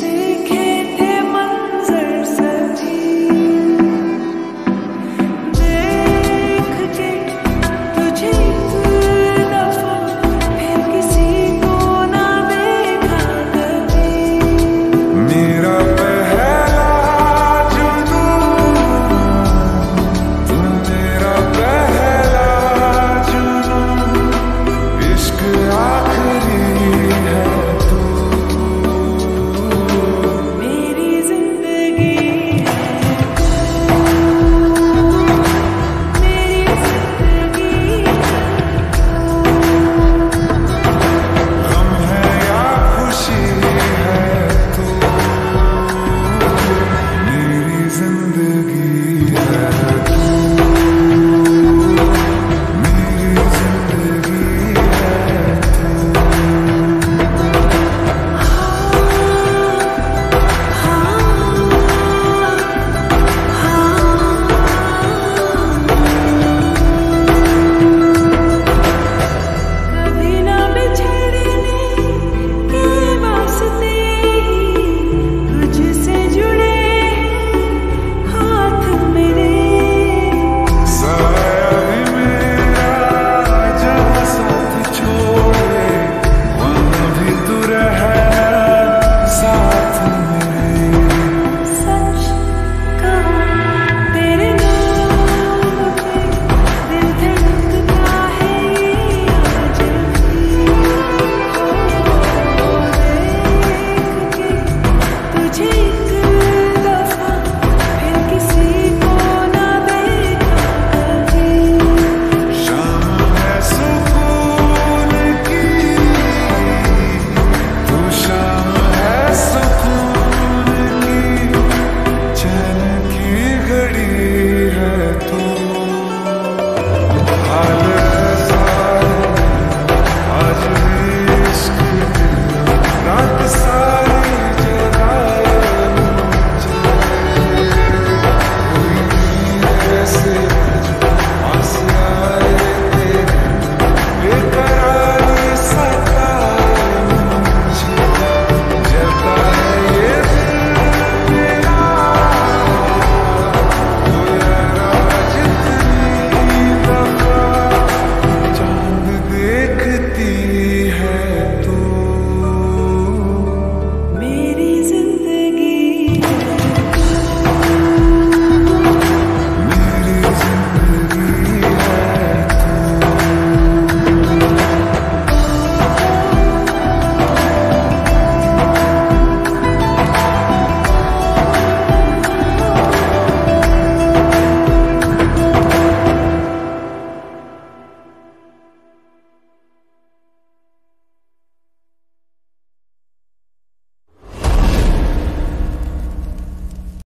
Baby,